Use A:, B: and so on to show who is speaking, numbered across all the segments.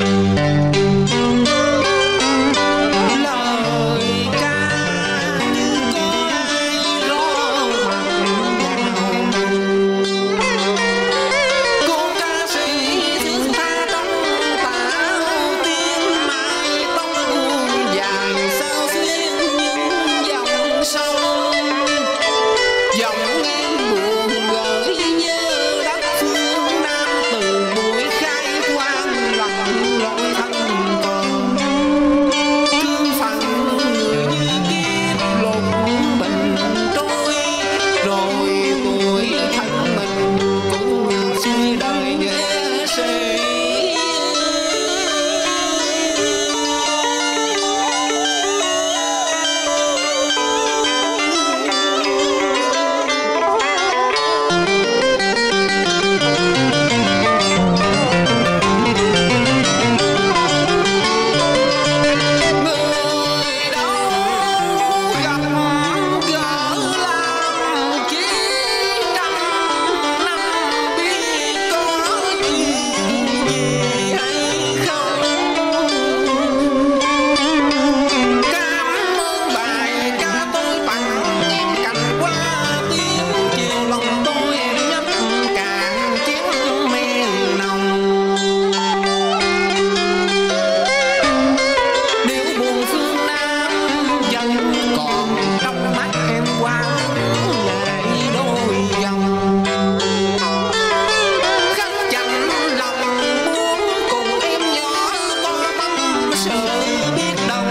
A: Thank you.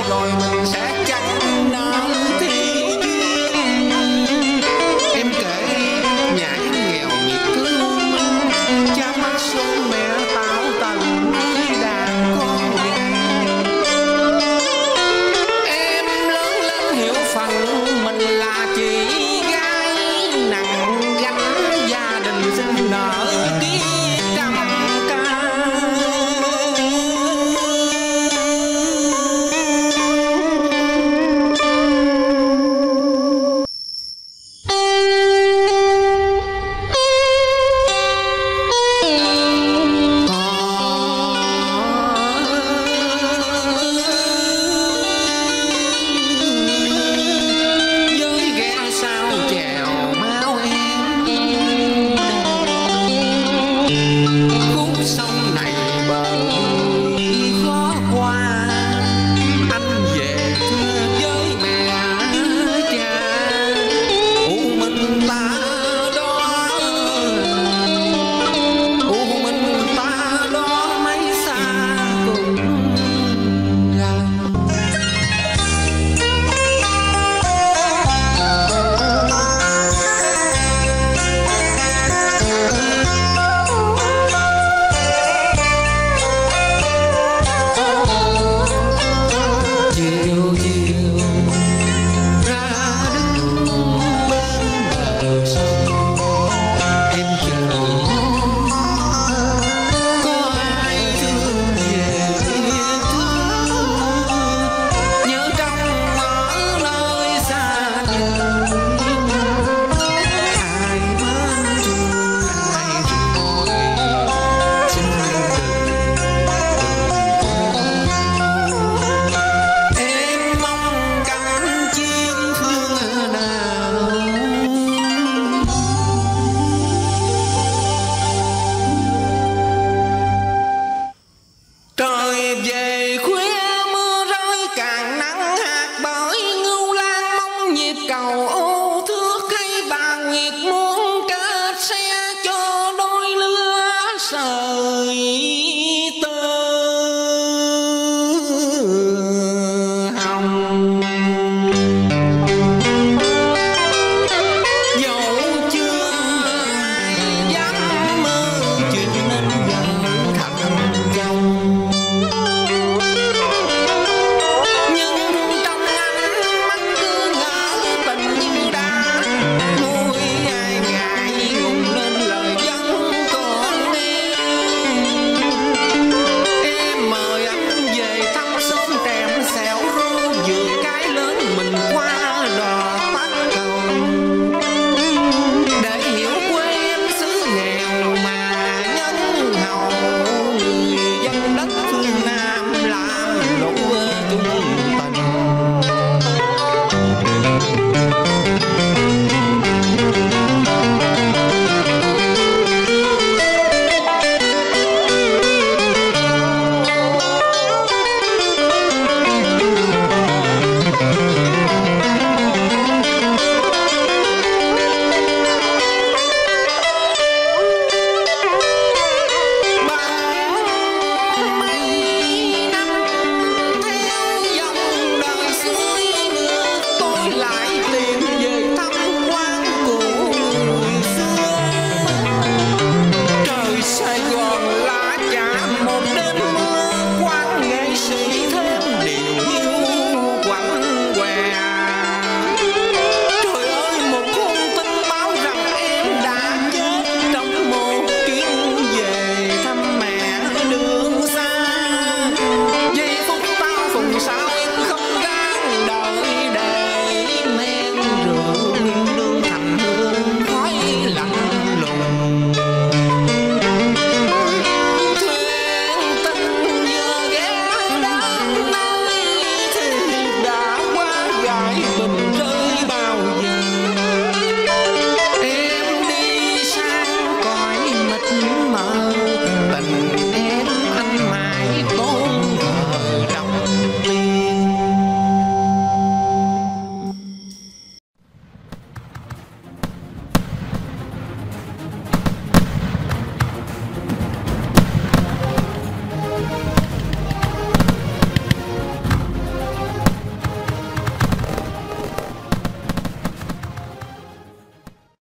A: going